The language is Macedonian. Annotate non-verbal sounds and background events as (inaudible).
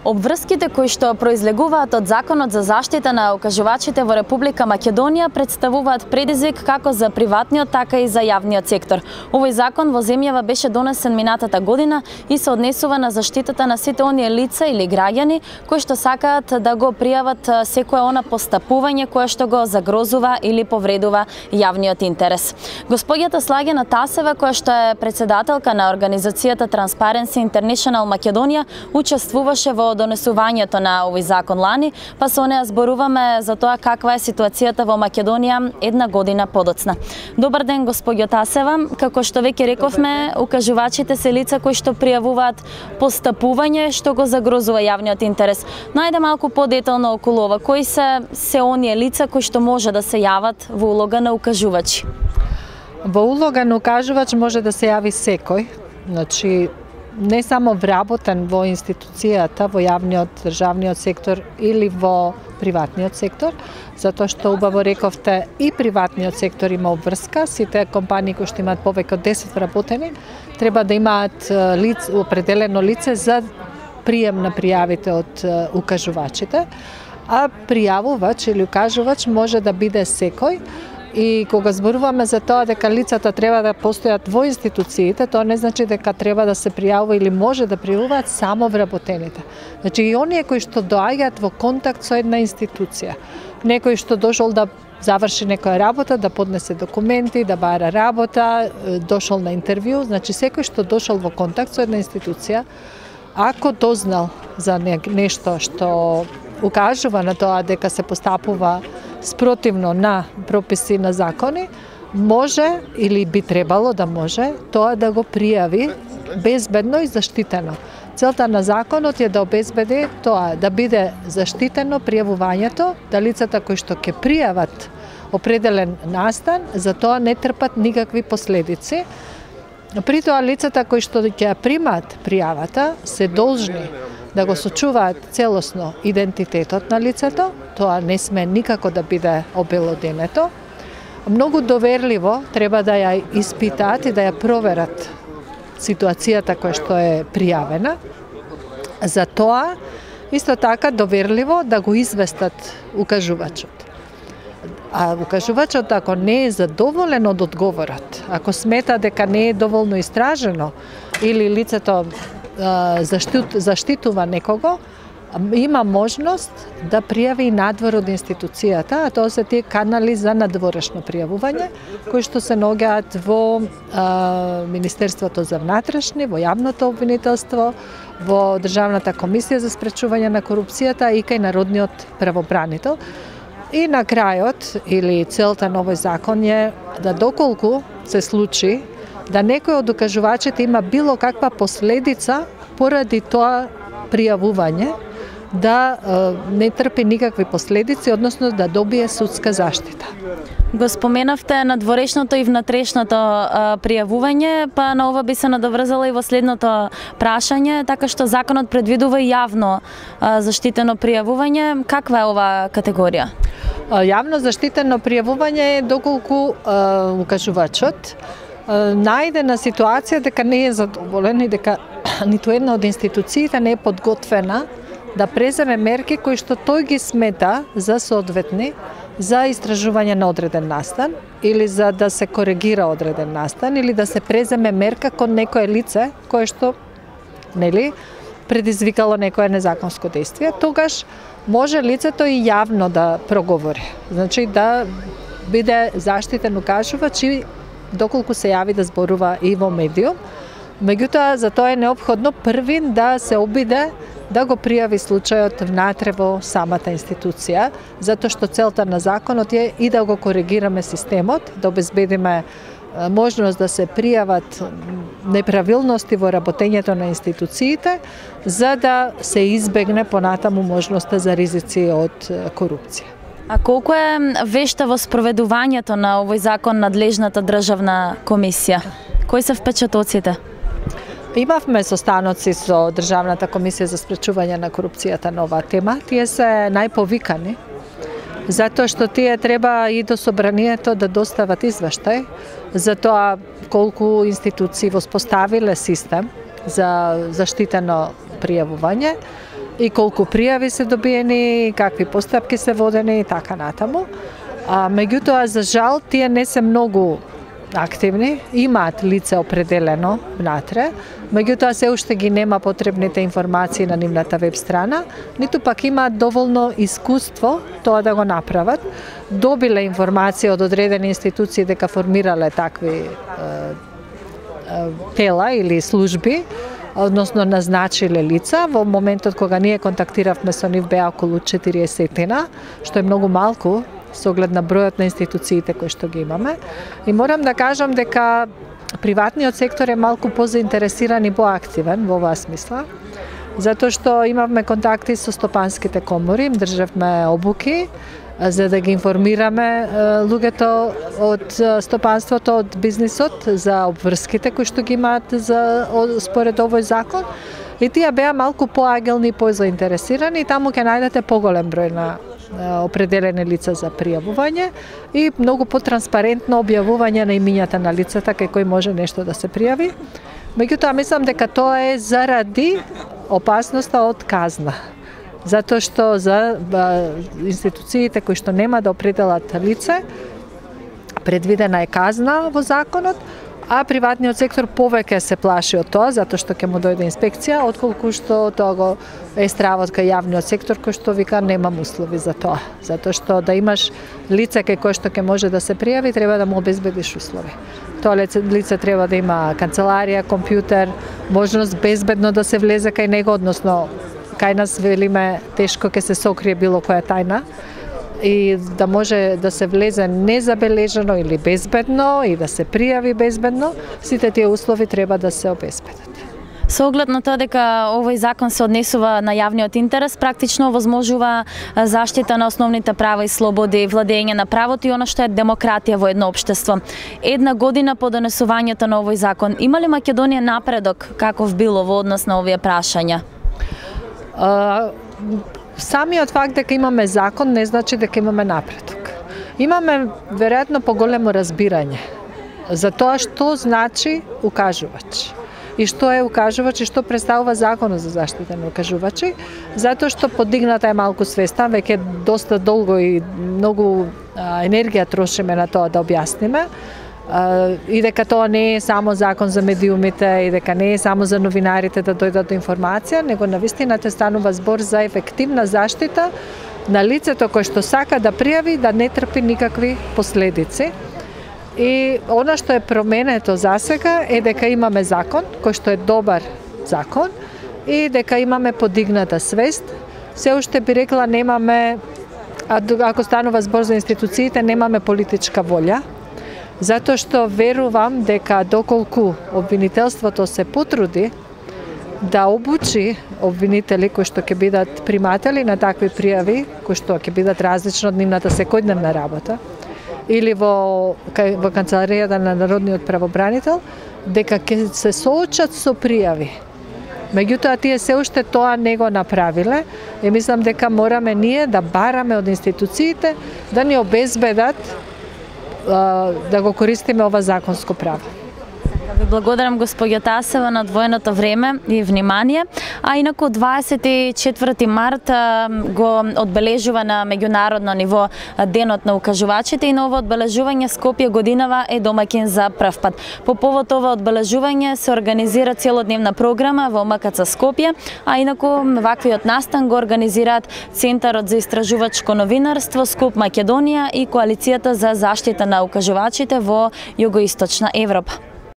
Обврските кои што произлегуваат од Законот за заштита на укажувачите во Република Македонија представуваат предизвик како за приватниот, така и за јавниот сектор. Овој закон во земјава беше донесен минатата година и се однесува на заштитата на сите оние лица или граѓани кои што сакаат да го пријават секое она постапување кое што го загрозува или повредува јавниот интерес. Господјата Слагена Тасева, која што е председателка на организацијата Transparency International Македонија, учествуваше во донесувањето на овој закон лани, па со неа зборуваме за тоа каква е ситуацијата во Македонија една година подоцна. Добар ден, господјо Тасева. Како што веќе рековме, укажувачите се лица кои што пријавуваат постапување што го загрозува јавниот интерес. Најде малку подетално околу ова, кои се се оние лица кои што може да се јават во улога на укажувачи? Во улога на укажувач може да се јави секој. Значи, не само вработен во институцијата, во јавниот државниот сектор или во приватниот сектор, затоа што убаво рековте и приватниот сектор има обврска, сите компании кои што имаат повеќе од 10 вработени, треба да имаат лиц, определено лице за прием на пријавите од укажувачите, а пријавувач или укажувач може да биде секој, И кога зборуваме за тоа дека лицата треба да постојат во институциите, тоа не значи дека треба да се пријавува или може да пријавуваат само вработените. Значи и оние кои што доаѓаат во контакт со една институција. Некој што дошол да заврши некоја работа, да поднесе документи, да бара работа, дошол на интервју, значи секој што дошол во контакт со една институција, ако дознал за нешто што укажува на тоа дека се постапува спротивно на прописи на закони, може или би требало да може тоа да го пријави безбедно и заштитено. Целта на законот е да обезбеди тоа да биде заштитено пријавувањето, да лицата кои што ќе пријават определен настан, за тоа не трпат никакви последици. При тоа лицата кои што ќе примат пријавата се должни да го сочуваат целосно идентитетот на лицето, тоа не сме никако да биде обелоденето. Многу доверливо треба да ја испитаат и да ја проверат ситуацијата која што е пријавена. За тоа, исто така доверливо да го известат укажувачот. А укажувачот ако не е задоволен од одговорот, ако смета дека не е доволно истражено или лицето заштитува некого, има можност да пријави и надвор од институцијата, а тоа се тие канали за надворешно пријавување, кои што се ногеат во а, Министерството за внатрешни, во јавното обвинителство, во Државната комисија за спречување на корупцијата и кај Народниот правобранител. И на крајот, или целта на овој закон е да доколку се случи да некој од докажувачите има било каква последица поради тоа пријавување, да не трпи никакви последици, односно да добие судска заштита. Го споменавте на дворешното и внатрешното пријавување, па на ова би се надоврзала и во следното прашање, така што законот предвидува јавно заштитено пријавување. Каква е ова категорија? Јавно заштитено пријавување е доколку укажувачот најде на ситуација дека не е задоволен и дека (clears throat) ниту една од институциите не е подготвена да преземе мерки кои што тој ги смета за соодветни за истражување на одреден настан или за да се коригира одреден настан или да се преземе мерка кон некое лице кое што нели предизвикало некое незаконско действие, тогаш може лицето и јавно да проговори. Значи да биде заштитен укажувач и доколку се јави да зборува и во медиум. Меѓутоа, за тоа е необходно првин да се обиде да го пријави случајот внатре во самата институција, затоа што целта на законот е и да го коригираме системот, да обезбедиме можност да се пријават неправилности во работењето на институциите, за да се избегне понатаму можноста за ризици од корупција. А колку е вешта во спроведувањето на овој закон надлежната државна комисија? Кои се впечатоците? Имавме состаноци со Државната комисија за спречување на корупцијата на оваа тема. Тие се најповикани, затоа што тие треба и до собранието да достават извештај за тоа колку институции воспоставиле систем за заштитено пријавување и колку пријави се добиени, какви постапки се водени и така натаму. А, меѓутоа, за жал, тие не се многу активни, имаат лице определено внатре, меѓутоа се уште ги нема потребните информации на нивната веб страна, ниту пак имаат доволно искуство тоа да го направат. Добиле информација од одредени институции дека формирале такви е, е, тела или служби, односно назначиле лица. Во моментот кога ние контактиравме со нив беа околу 40 што е многу малку со оглед на бројот на институциите кои што ги имаме. И морам да кажам дека приватниот сектор е малку позаинтересиран и поактивен во оваа смисла. Затоа што имавме контакти со стопанските комори, им државме обуки, за да ги информираме луѓето од стопанството, од бизнисот за обврските кои што ги имаат за според овој закон. И тие беа малку поагилни и позаинтересирани и таму ќе најдете поголем број на определени лица за пријавување и многу потранспарентно објавување на имињата на лицата кај кој може нешто да се пријави. Меѓутоа, мислам дека тоа е заради опасноста од казна. Затоа што за институциите кои што нема да определат лице, предвидена е казна во законот, а приватниот сектор повеќе се плаши од тоа затоа што ќе му дојде инспекција отколку што тоа го е стравот кај јавниот сектор кој што вика немам услови за тоа. Затоа што да имаш лице кај кое што ќе може да се пријави треба да му обезбедиш услови. Тоа лице, лице треба да има канцеларија, компјутер, можност безбедно да се влезе кај него, односно кај нас велиме тешко ќе се сокрие било која тајна и да може да се влезе незабележано или безбедно и да се пријави безбедно, сите тие услови треба да се обезбедат. Со оглед на тоа дека овој закон се однесува на јавниот интерес, практично возможува заштита на основните права и слободи, владење на правото и оно што е демократија во едно општество. Една година по донесувањето на овој закон, има ли Македонија напредок каков било во однос на овие прашања? Самиот факт дека имаме закон не значи дека имаме напредок. Имаме веројатно поголемо разбирање за тоа што значи укажувач и што е укажувач и што представува законот за заштита на укажувачи, затоа што подигната е малку свеста, веќе доста долго и многу енергија трошиме на тоа да објасниме и дека тоа не е само закон за медиумите и дека не е само за новинарите да дојдат до информација, него на вистината станува збор за ефективна заштита на лицето кое што сака да пријави да не трпи никакви последици. И она што е променето за сега е дека имаме закон кој што е добар закон и дека имаме подигната свест. Се уште би рекла немаме а ако станува збор за институциите, немаме политичка волја Затоа што верувам дека доколку обвинителството се потруди да обучи обвинители кои што ќе бидат приматели на такви пријави, кои што ќе бидат различно од нивната секојдневна работа, или во, во канцеларијата на Народниот правобранител, дека ќе се соочат со пријави. Меѓутоа, тие се уште тоа не го направиле и мислам дека мораме ние да бараме од институциите да ни обезбедат да го користиме ова законско право. Ви благодарам господја Тасева на двојното време и внимание. А инаку 24 март го одбележува на меѓународно ниво денот на укажувачите и на ова одбележување Скопје годинава е домакин за прв пат. По повод ова одбележување се организира целодневна програма во МКЦ Скопје, а инаку ваквиот настан го организираат Центарот за истражувачко новинарство Скоп Македонија и Коалицијата за заштита на укажувачите во Југоисточна Европа.